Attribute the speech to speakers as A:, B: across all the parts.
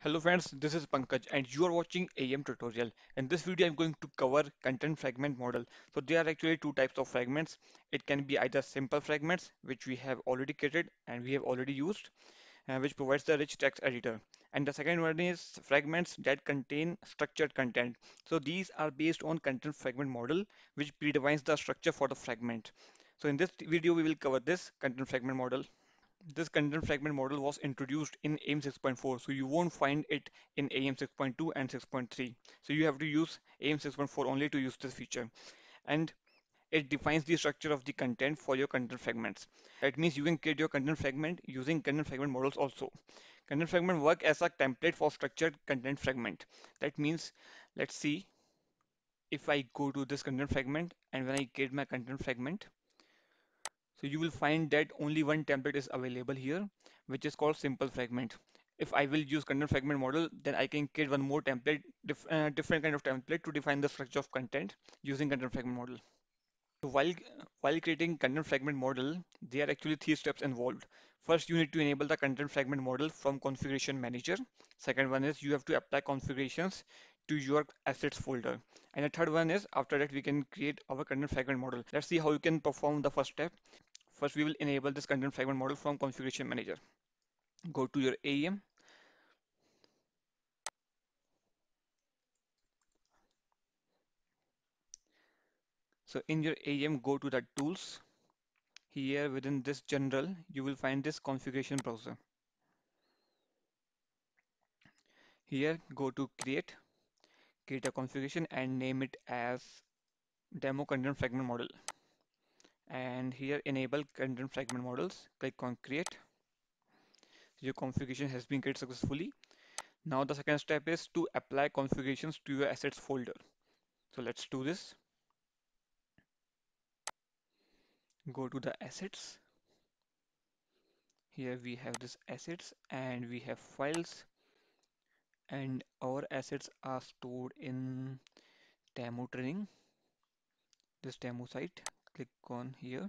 A: Hello friends, this is Pankaj and you are watching AEM tutorial. In this video I'm going to cover content fragment model. So there are actually two types of fragments. It can be either simple fragments which we have already created and we have already used uh, which provides the rich text editor. And the second one is fragments that contain structured content. So these are based on content fragment model which predefines the structure for the fragment. So in this video we will cover this content fragment model. This content fragment model was introduced in AEM 6.4, so you won't find it in AEM 6.2 and 6.3. So you have to use AEM 6.4 only to use this feature. And it defines the structure of the content for your content fragments. That means you can create your content fragment using content fragment models also. Content fragment work as a template for structured content fragment. That means, let's see, if I go to this content fragment and when I create my content fragment, So you will find that only one template is available here, which is called simple fragment. If I will use content fragment model, then I can create one more template, dif uh, different kind of template to define the structure of content using content fragment model. So while while creating content fragment model, there are actually three steps involved. First, you need to enable the content fragment model from configuration manager. Second one is you have to apply configurations to your assets folder. And the third one is after that we can create our content fragment model. Let's see how you can perform the first step. First, we will enable this content fragment model from configuration manager. Go to your AEM. So in your AEM, go to the tools. Here within this general, you will find this configuration browser. Here, go to create, create a configuration and name it as demo content fragment model. And here enable content fragment models. Click on create. Your configuration has been created successfully. Now the second step is to apply configurations to your assets folder. So let's do this. Go to the assets. Here we have this assets and we have files and our assets are stored in demo training, this demo site. Click on here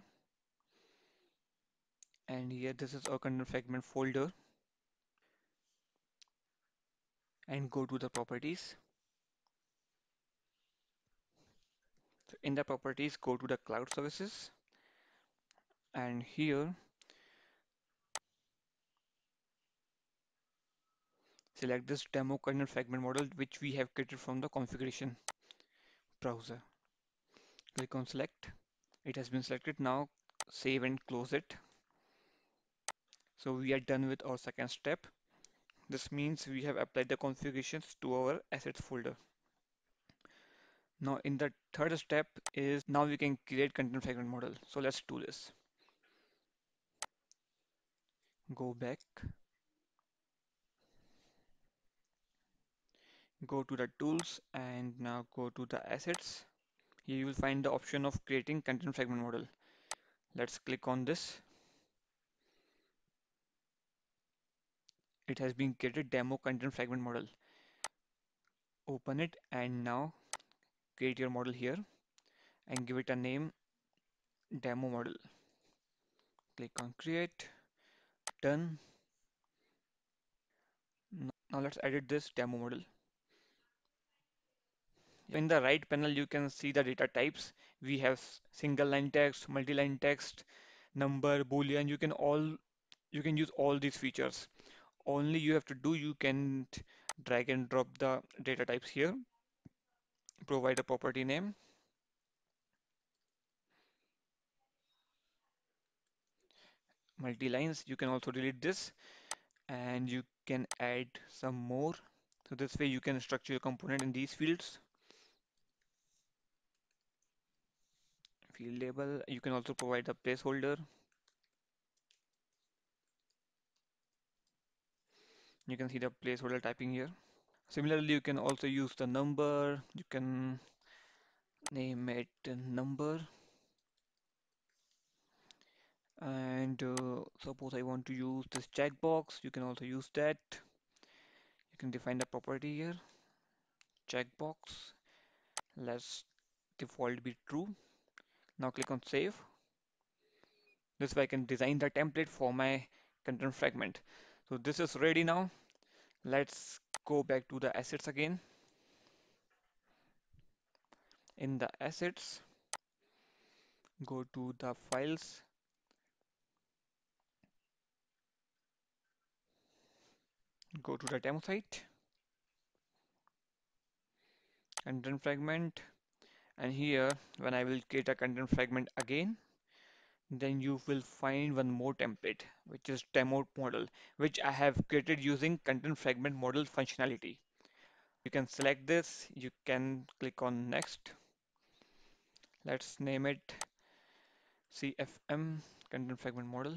A: and here this is our content fragment folder and go to the properties. So in the properties, go to the cloud services and here select this demo content fragment model which we have created from the configuration browser. Click on select. It has been selected. Now save and close it. So we are done with our second step. This means we have applied the configurations to our assets folder. Now in the third step is now we can create content fragment model. So let's do this. Go back, go to the tools and now go to the assets. Here you will find the option of creating content fragment model. Let's click on this. It has been created demo content fragment model. Open it and now create your model here and give it a name demo model. Click on create, done. Now let's edit this demo model. In the right panel, you can see the data types. We have single line text, multi-line text, number, boolean. You can all you can use all these features. Only you have to do you can drag and drop the data types here. Provide a property name. Multi-lines. You can also delete this and you can add some more. So this way you can structure your component in these fields. Field label. You can also provide a placeholder. You can see the placeholder typing here. Similarly, you can also use the number. You can name it number. And uh, suppose I want to use this checkbox, you can also use that. You can define the property here. Checkbox. Let's default be true. Now click on save. This way I can design the template for my content fragment. So this is ready now. Let's go back to the assets again. In the assets, go to the files, go to the demo site, content fragment, and here when I will create a content fragment again, then you will find one more template, which is demo model, which I have created using content fragment model functionality. You can select this, you can click on next. Let's name it CFM content fragment model.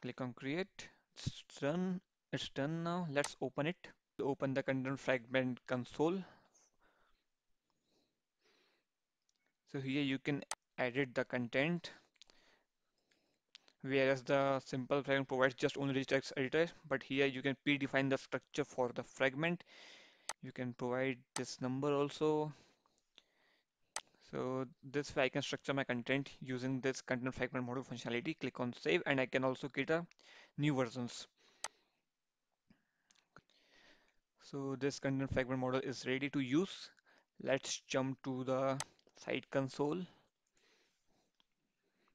A: Click on create. It's done. It's done now. Let's open it. Open the content fragment console. So here you can edit the content, whereas the simple fragment provides just only the text editor. But here you can predefine the structure for the fragment. You can provide this number also. So this way I can structure my content using this content fragment model functionality. Click on save and I can also create a new versions. So this content fragment model is ready to use. Let's jump to the site console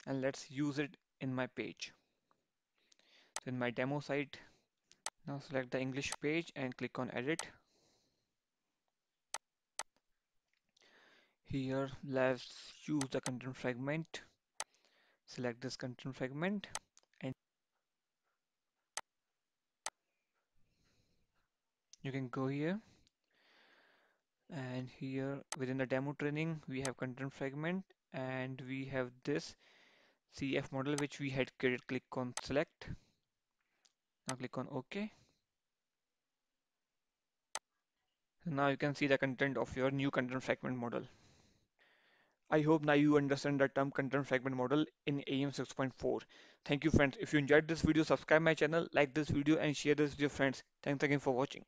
A: and let's use it in my page. So in my demo site, now select the English page and click on edit. Here, let's use the content fragment. Select this content fragment and you can go here and here within the demo training we have content fragment and we have this CF model which we had created. Click on select. Now click on OK. Now you can see the content of your new content fragment model. I hope now you understand the term content fragment model in AEM 6.4. Thank you friends. If you enjoyed this video, subscribe my channel, like this video and share this with your friends. Thanks again for watching.